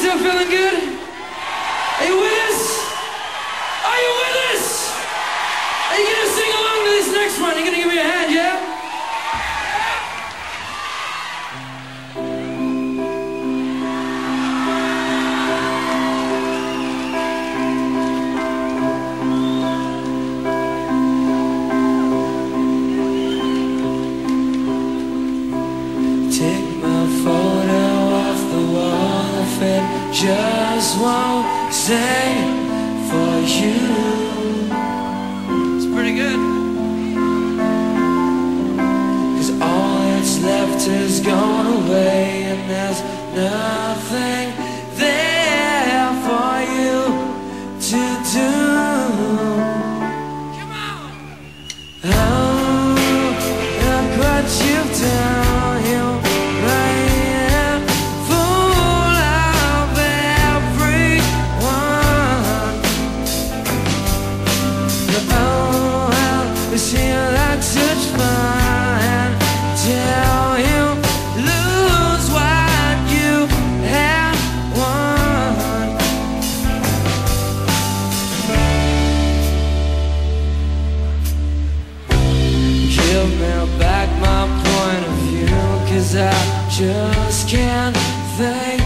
still feeling good? Are you with us? Are you with us? Are you gonna sing along to this next one? You gonna give me a hand, yeah? Just won't stay for you. It's pretty good. Cause all that's left is gone away, and there's nothing Me back my point of view Cause I just can't think